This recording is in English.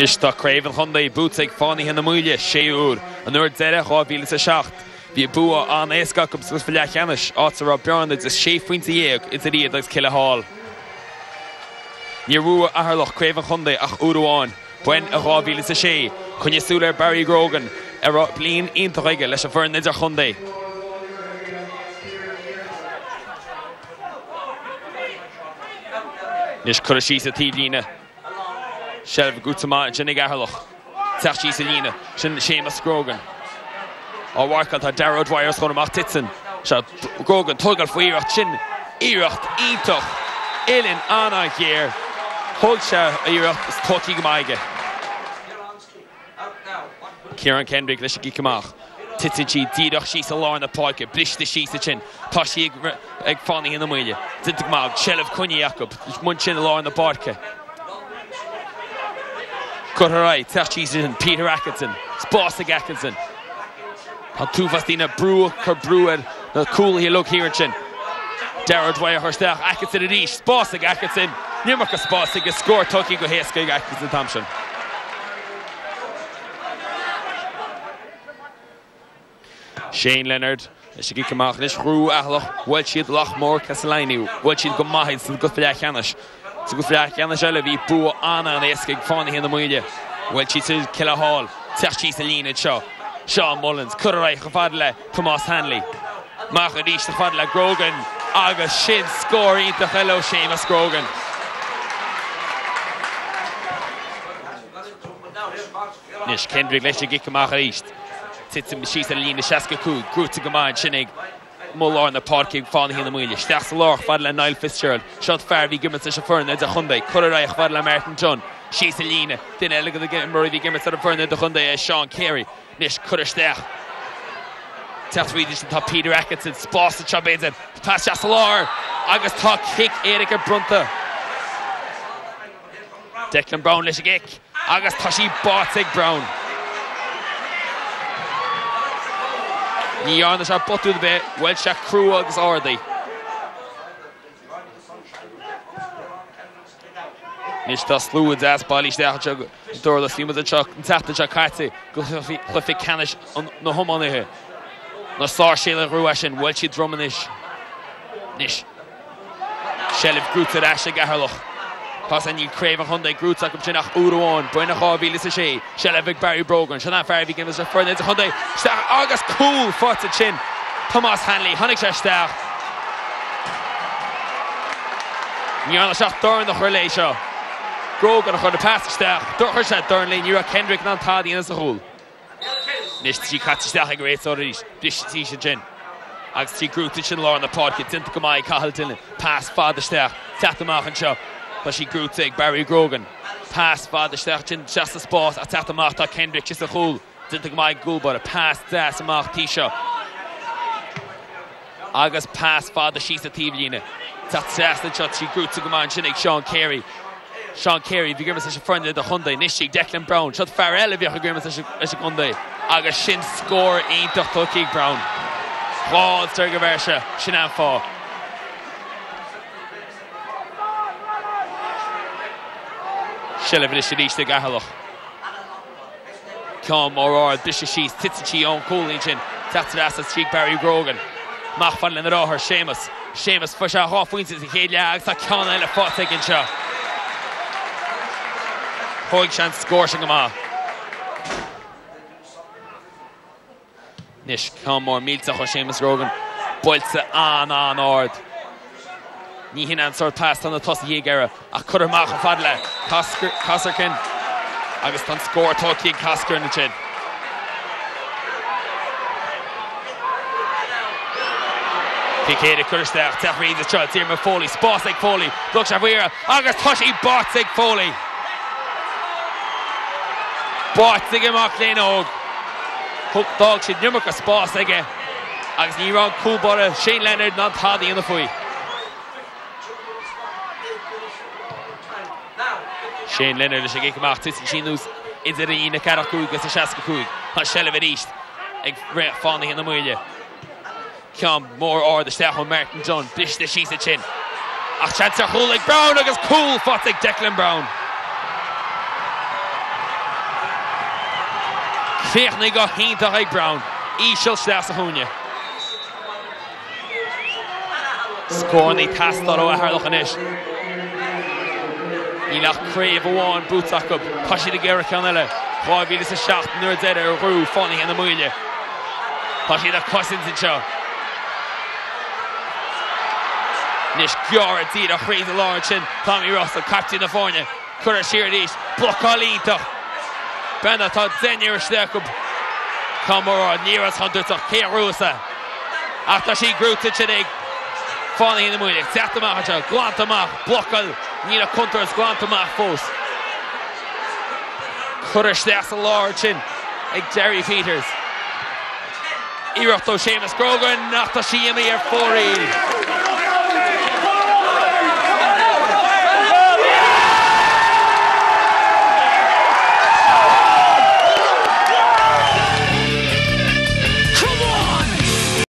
Nis tá craimhan chunda bút ag fánaí hena muile séúr an nuair deire chábíle a seach. Bhí bu an éca go sus fi lechanis áta ra beanna is sé faointe dhéag is a ríad agus ciile háil. Ní ruúa athloch craimhan chunda ach uháin, buin a rábíle a sé, súla Barry Grogan ar blin intaige leis a a chundé. Nis chu sí a tílína Sef goútamá sinnig. Techtí sa lína sin sémas scrógan. áhhacha tá deadhhair chun amach titan se gógan tugal faoíirecht sin íirecht anna chéir thug se íirecht is totíí go. Titin si díadach sí a lána páice, bliste sí sin, Tá si ag fanning in muile. Dinta má sellh chuine Jacob, mun sin a lána barce. Cuthráid tetí sin Peter Atkinson, Spása Atkinson. Tá túfastína brú chu brúad na coolí lu hir sin. Deadha thusteach Atkinson a ríis, Spása Atkinson, Nimach go spása go scór tuí go héasca Atkinson Thompson. Shane Leonard sé goach is hrú aach bhfuil siad lech mór Castellinú, bhfuil siad go maiid san go fé cheannis. Sa go fre ceanna seile bhí bu anna an éca fána hena muide, bhfuil si tú hall, techtí sa lína seo. Seán Mullins, chuéis go fad le Tomás Hanley. Mach a ríiste fad le Grogan agus sin scóir ínta fellow Seamus Grogan. Nis Kendrick leis gi goach ríist. Titim sí a lína seaca cú, grúta gomáin sinnig mór na parking fána hína muile. Steach lách fad le Neil Fitzgerald, Seod ferbhí gimme a ferne a chundé, choéich fad le John, sí a lína, Din eile marí gimme a ferne a chundé é Seán Carey, níos chuisteach. Teríidir tá Peter Atkinson spás a trabéan, Tá se lár agus tá kick éige brunta. Declan Browne leis a gic, agus tá sí Bartig Brown. Ní anna se botú be bhfuil se cruú agus ádaí. Nis tá slú as bailí dúla síime an teta se caiite go chlufi canis na thomanithe. Na sá séle ruúa sin bhfuil si dromanis. Nis. Sellh grúta eise gahalach. Pas an níréh chunda grúta go sin nach úháin buine a sé Barry Grogan sena ferbhí gin a fuine a chunda agus cool fáta sin Thomas Hanley tháinig seisteach. Níanna seach dar nach chuir lééis seo. Grogan chu na peisteach, Dúchar sé darlín nu a Kendrick ná táíana a húl. Nis tí catisteach go réit éis bití sé gin. agus tí grúta sin lá na páce tinta go maiid duine, Pás fádisteach teachtamach an seo. Tá sí grúta ag Barry Grogan. Pás fádisteach sin seasta spás a teachtamach tá Kendrick is a húl. Dinta go maiid gúbar a pás de amach tí seo. Agus pás fád a síos a tíblíine. Tá testa seo tí grúta gomáin sin ag Seán Carey. Seán Carey bhí grimas se freinde a chundé níí Declan Browne, Seo fer eile bhíocha grimas a chundé. agus sin scór ionach tuí Brown. Rád tu go bhese sin an. Sile bhí sé ríiste gahalach. Cá mór áir bis síos tití ón cólín sin tetas a tí Barry Grogan. Mach fan le ráthir sémas. Sémas fu se háfuinte a chéile agus tá ceanna le fáta gin seo. Thig sean scóir sin go má. Nis cá mór mílta chu sémas Rogan builte an an ád. Ní hin an sort pass an tos dhégére a chuach a fad le Casarcin agus tan scóir tóí cascar na sin. chéad chuisteach teí a tro tí mar fólí spás ag fólí, Lu se bhhuiire agus tuí bát ag fólí. Óg. Thugtág si a spás agus sé Leonard ná tádaí na faoi. Sé Leonard sé géach tu sinús idir ína ceachú gus a seaca chuig sele bh ríist ag ré fána na muile. cean mór á de steach Merton John bis de sí sin. Ach chan ar choleg Brown agus cool fatig Declan Browne. Féchnig go hínta ag Brown. Ísil ste a húne. Scónaí tastal ó a Harlachan is. Í nachréomh bháin búteach go cosí de ggéire ceile. Cháhí is a seach nuair de ar rú fánig an na muile. Tá si a cosin sin seo. Nis gear a tí a chréad a láir sin Tommy Ross a captain na fáine chur a siir díos blocálínta. Benna tá déir ste go Camrá níras hanúach chéúsa. Ach tá sí grúta sin ag fána na muile teachtamach gláantamach blocal ní a contas gláantamach fós. Chur ste a láir sin ag Jerry Peters. Iirechtó sémas grogan nachta siimi ar fóí.